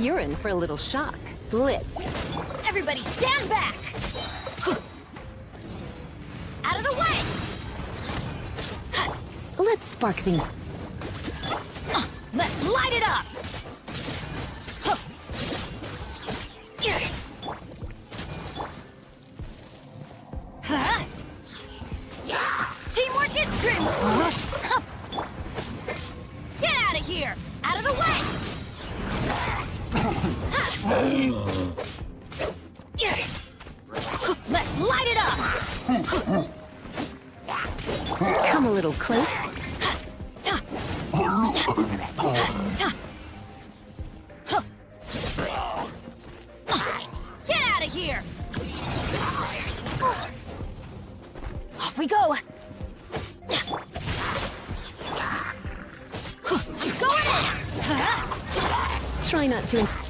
You're in for a little shock. Blitz. Everybody stand back! Out of the way! Let's spark things. Let's light it up! Let's light it up! Come a little close. Get out of here! Off we go! Try not to.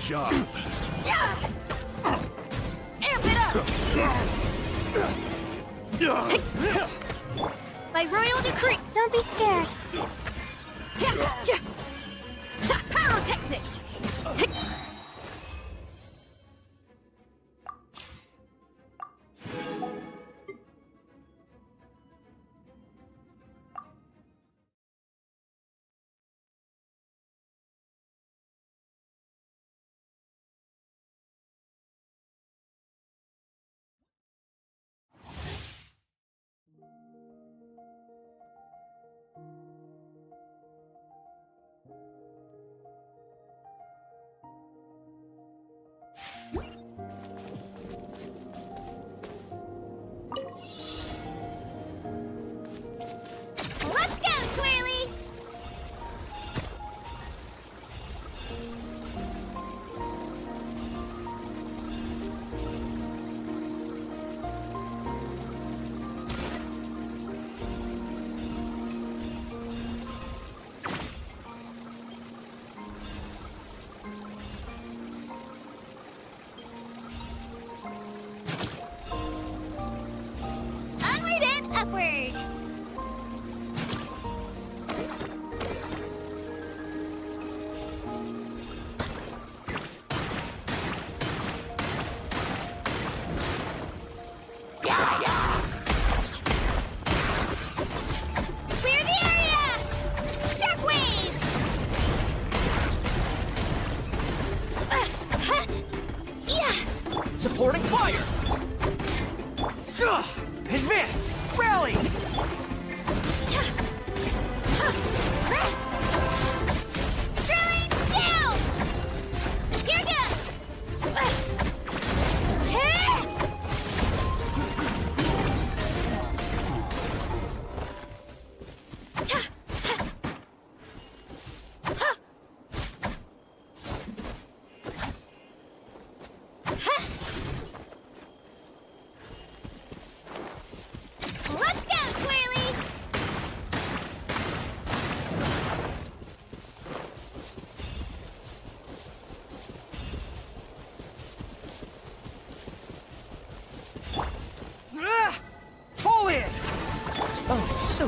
Job. Amp it up! By royal decree. Don't be scared. Pyrotechnics!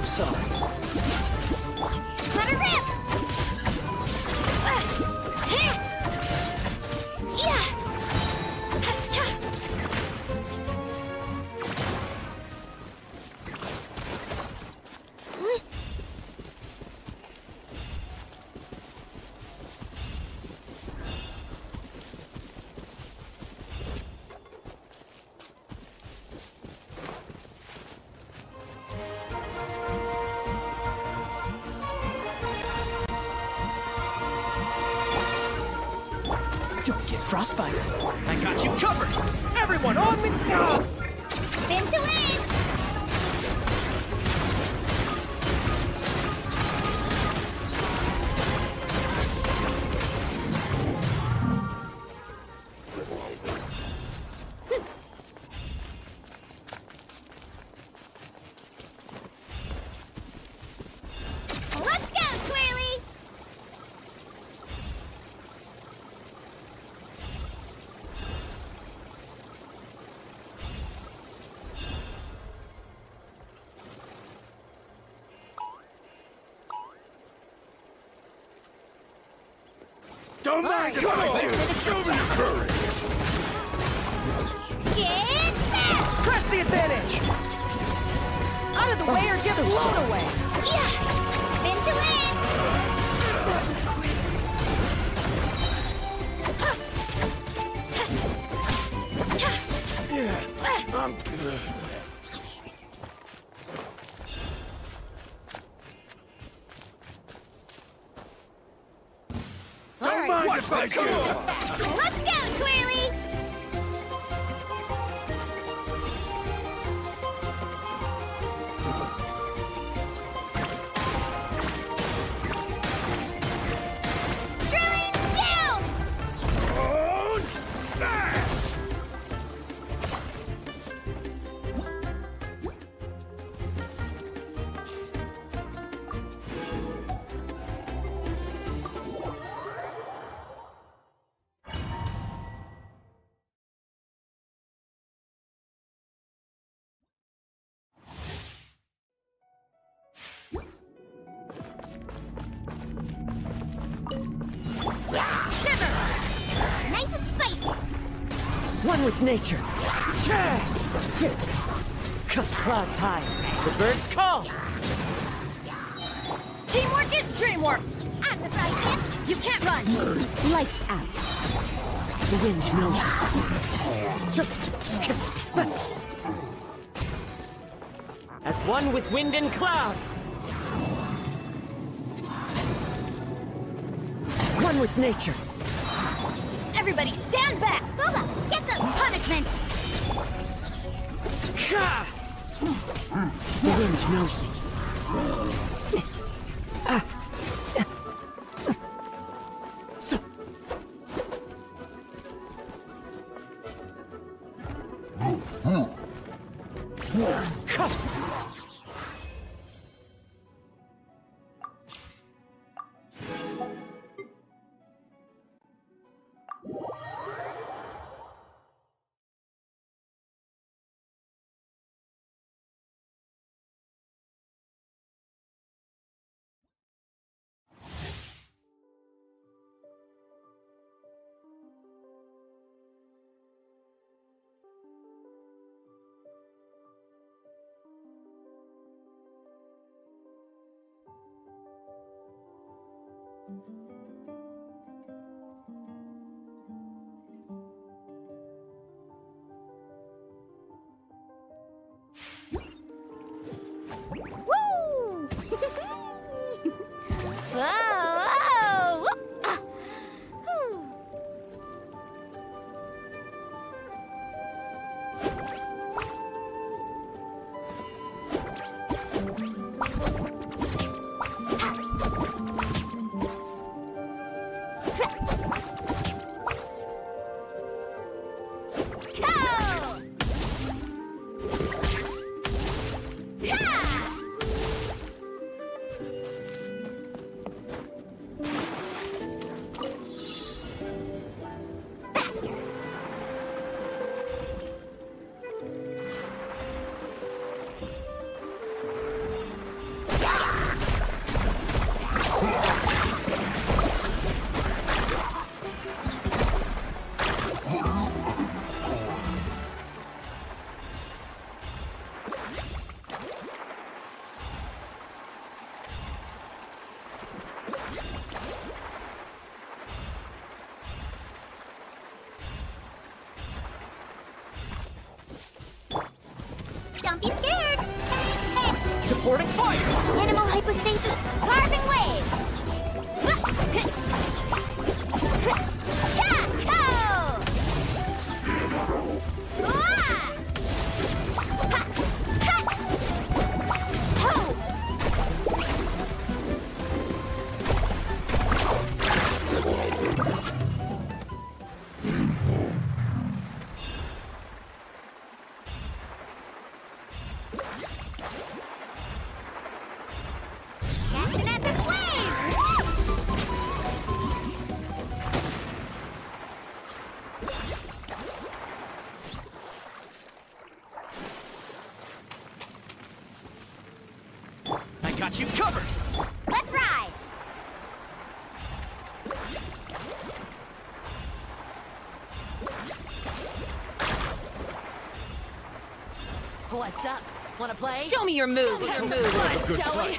So sorry. Frostbite. I got you covered. Everyone on me. Ah! Don't mind if I do. Show me your courage. Get back! Press the advantage. Out of the way or oh, get so blown sorry. away. Yeah! Spin to win! Yeah, I'm good. Let's go, Twirly! One with nature. Cut clouds high. The birds call. Teamwork is dreamwork. I'm the fry You can't run. Lights out. The wind knows. As one with wind and cloud. One with nature. Everybody stand back. Booba, get the punishment! Ha! The wind knows me. Ah. Woo! Supporting fire! Animal hypostasis, carving waves. got you covered! Let's ride! What's up? Wanna play? Show me your moves. Have some fun, shall we?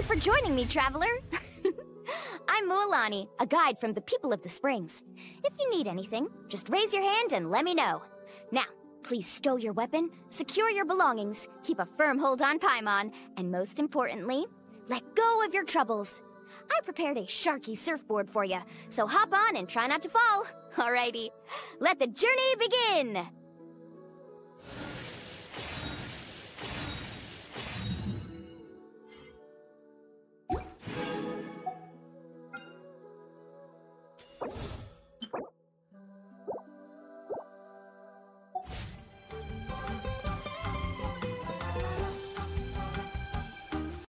You for joining me, traveler. I'm Mualani, a guide from the people of the Springs. If you need anything, just raise your hand and let me know. Now, please stow your weapon, secure your belongings, keep a firm hold on Paimon, and most importantly, let go of your troubles. I prepared a Sharky surfboard for you, so hop on and try not to fall. Alrighty, let the journey begin!